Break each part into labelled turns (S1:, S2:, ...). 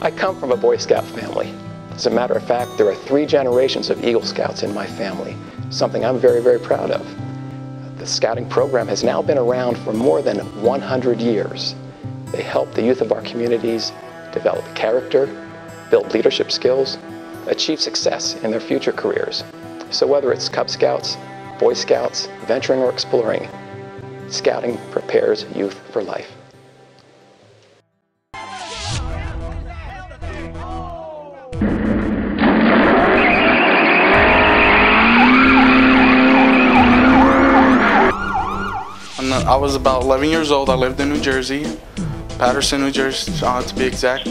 S1: I come from a Boy Scout family. As a matter of fact, there are three generations of Eagle Scouts in my family, something I'm very, very proud of. The Scouting program has now been around for more than 100 years. They help the youth of our communities develop character, build leadership skills, achieve success in their future careers. So whether it's Cub Scouts, Boy Scouts, venturing or exploring, Scouting prepares youth for life.
S2: I was about 11 years old. I lived in New Jersey, Paterson, New Jersey, uh, to be exact.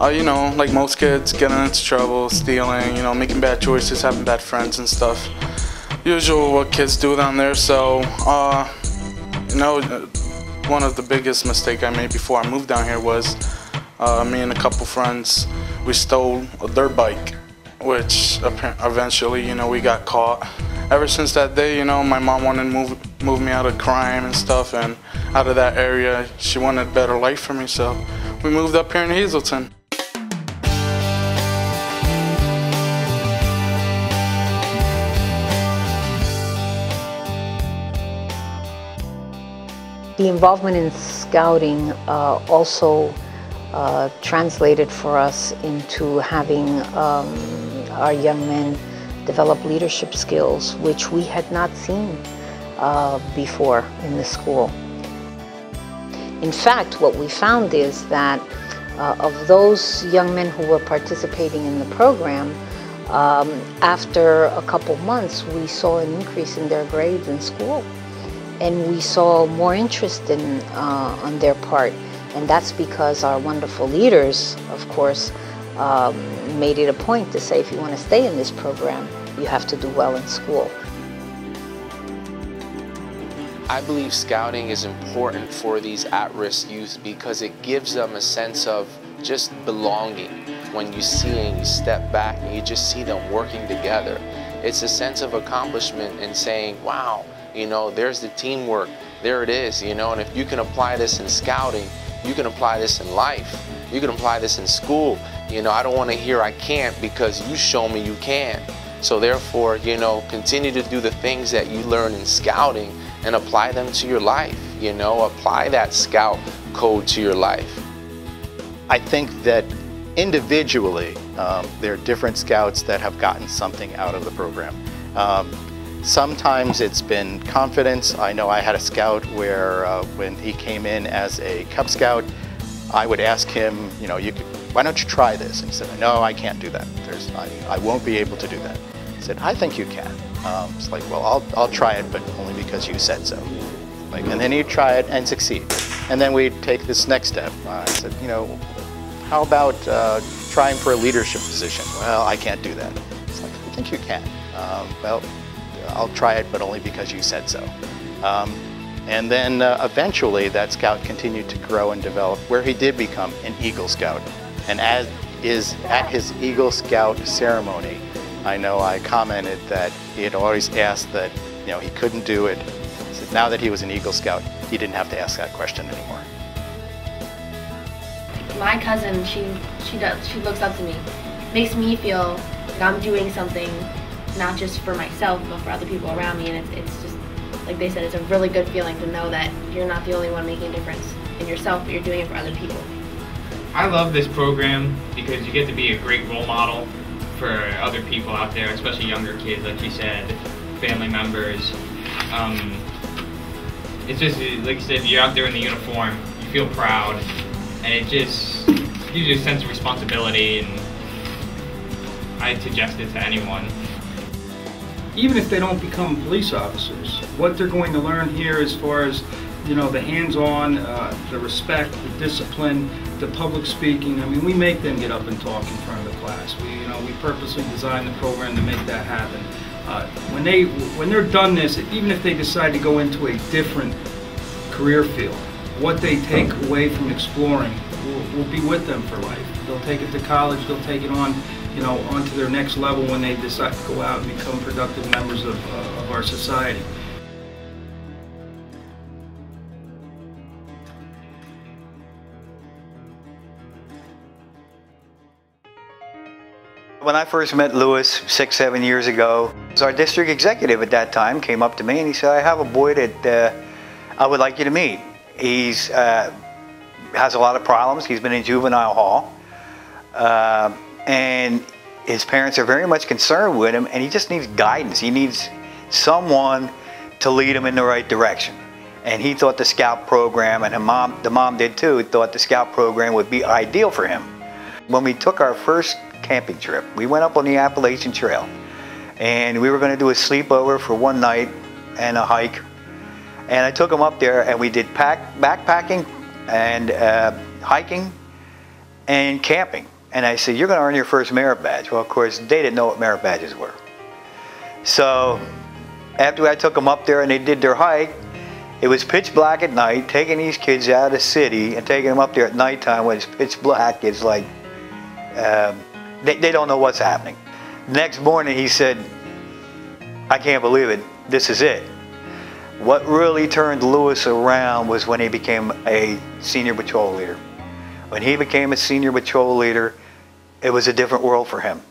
S2: Uh, you know, like most kids, getting into trouble, stealing, you know, making bad choices, having bad friends and stuff. Usual what kids do down there. So, uh, you know, one of the biggest mistake I made before I moved down here was uh, me and a couple friends, we stole a dirt bike, which eventually, you know, we got caught. Ever since that day, you know, my mom wanted to move, move me out of crime and stuff and out of that area. She wanted a better life for me, so we moved up here in Hazleton.
S3: The involvement in scouting uh, also uh, translated for us into having um, our young men develop leadership skills, which we had not seen uh, before in the school. In fact, what we found is that uh, of those young men who were participating in the program, um, after a couple months, we saw an increase in their grades in school. And we saw more interest in uh, on their part. And that's because our wonderful leaders of course um, made it a point to say if you want to stay in this program you have to do well in school
S4: I believe scouting is important for these at-risk youth because it gives them a sense of just belonging when you see and you step back and you just see them working together. It's a sense of accomplishment and saying, wow, you know, there's the teamwork. There it is, you know, and if you can apply this in scouting, you can apply this in life. You can apply this in school. You know, I don't want to hear I can't because you show me you can. So therefore, you know, continue to do the things that you learn in scouting and apply them to your life. You know, apply that scout code to your life.
S5: I think that individually, um, there are different scouts that have gotten something out of the program. Um, Sometimes it's been confidence. I know I had a scout where uh, when he came in as a Cub Scout, I would ask him, you know, you could, why don't you try this? And he said, no, I can't do that. There's, I, I won't be able to do that. I said, I think you can. Um, it's like, well, I'll, I'll try it, but only because you said so. Like, and then he'd try it and succeed. And then we'd take this next step. Uh, I said, you know, how about uh, trying for a leadership position? Well, I can't do that. It's like, I think you can. Um, well, I'll try it, but only because you said so. Um, and then uh, eventually that scout continued to grow and develop where he did become an Eagle Scout. And as is at his Eagle Scout ceremony, I know I commented that he had always asked that, you know, he couldn't do it. So now that he was an Eagle Scout, he didn't have to ask that question anymore.
S6: My cousin, she she does she looks up to me. Makes me feel like I'm doing something not just for myself, but for other people around me. And it's, it's just, like they said, it's a really good feeling to know that you're not the only one making a difference in yourself, but you're doing it for other people.
S7: I love this program because you get to be a great role model for other people out there, especially younger kids, like you said, family members. Um, it's just, like you said, you're out there in the uniform, you feel proud, and it just gives you a sense of responsibility, and I suggest it to anyone
S8: even if they don't become police officers, what they're going to learn here as far as you know the hands-on, uh, the respect, the discipline, the public speaking. I mean, we make them get up and talk in front of the class. We, you know, we purposely design the program to make that happen. Uh, when they when they're done this, even if they decide to go into a different career field, what they take away from exploring will, will be with them for life. They'll take it to college. They'll take it on you know, onto their next level when they decide to go out and become productive members of, uh, of our society.
S9: When I first met Lewis six, seven years ago, our district executive at that time came up to me and he said, I have a boy that uh, I would like you to meet. He's uh, has a lot of problems. He's been in juvenile hall. Uh, and his parents are very much concerned with him and he just needs guidance. He needs someone to lead him in the right direction. And he thought the scout program, and mom, the mom did too, thought the scout program would be ideal for him. When we took our first camping trip, we went up on the Appalachian Trail and we were going to do a sleepover for one night and a hike. And I took him up there and we did pack, backpacking and uh, hiking and camping. And I said, you're going to earn your first merit badge. Well, of course, they didn't know what merit badges were. So after I took them up there and they did their hike, it was pitch black at night, taking these kids out of the city and taking them up there at nighttime when it's pitch black, it's like, um, they, they don't know what's happening. Next morning he said, I can't believe it, this is it. What really turned Lewis around was when he became a senior patrol leader. When he became a senior patrol leader, it was a different world for him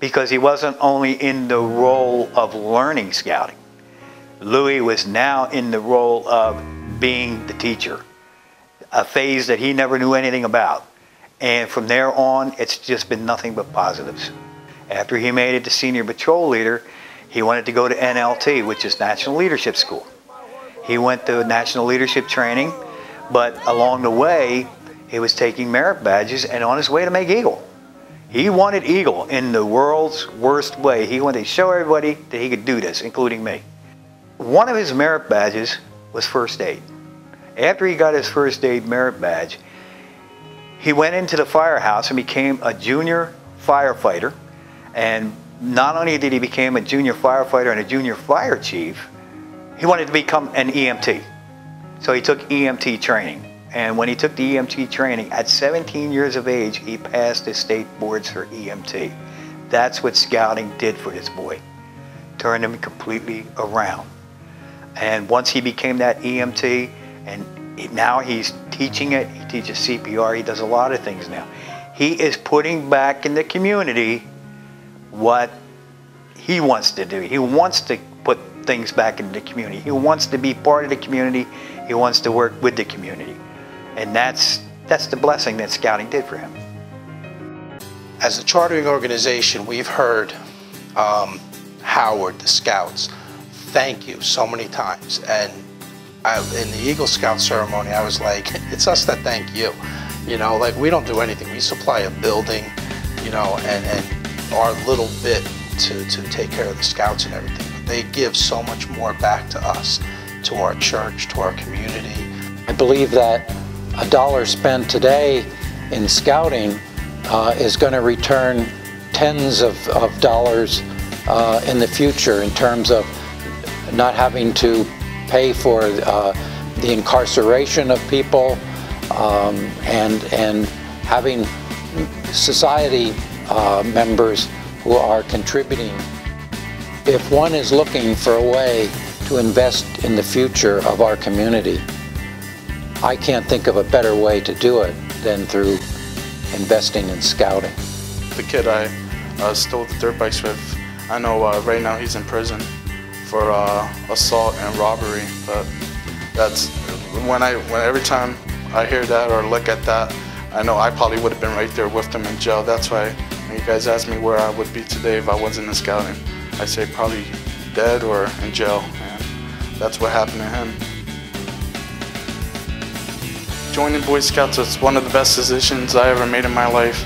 S9: because he wasn't only in the role of learning scouting. Lewis was now in the role of being the teacher, a phase that he never knew anything about. And from there on, it's just been nothing but positives. After he made it to senior patrol leader, he wanted to go to NLT, which is National Leadership School. He went to national leadership training, but along the way, he was taking merit badges and on his way to make Eagle. He wanted Eagle in the world's worst way. He wanted to show everybody that he could do this, including me. One of his merit badges was first aid. After he got his first aid merit badge, he went into the firehouse and became a junior firefighter. And not only did he become a junior firefighter and a junior fire chief, he wanted to become an EMT. So he took EMT training. And when he took the EMT training, at 17 years of age, he passed the state boards for EMT. That's what scouting did for this boy. Turned him completely around. And once he became that EMT, and now he's teaching it, he teaches CPR, he does a lot of things now. He is putting back in the community what he wants to do. He wants to put things back in the community. He wants to be part of the community. He wants to work with the community. And that's, that's the blessing that Scouting did for him.
S10: As a chartering organization, we've heard um, Howard, the Scouts, thank you so many times. And I, in the Eagle Scout ceremony, I was like, it's us that thank you. You know, like we don't do anything. We supply a building, you know, and, and our little bit to, to take care of the Scouts and everything. But they give so much more back to us, to our church, to our community.
S11: I believe that a dollar spent today in scouting uh, is going to return tens of, of dollars uh, in the future in terms of not having to pay for uh, the incarceration of people um, and, and having society uh, members who are contributing. If one is looking for a way to invest in the future of our community, I can't think of a better way to do it than through investing in scouting.
S2: The kid I uh, stole the dirt bikes with, I know uh, right now he's in prison for uh, assault and robbery, but that's when I when every time I hear that or look at that, I know I probably would have been right there with them in jail. That's why when you guys ask me where I would be today if I wasn't in scouting, I say probably dead or in jail, and that's what happened to him joining Boy Scouts was one of the best decisions I ever made in my life.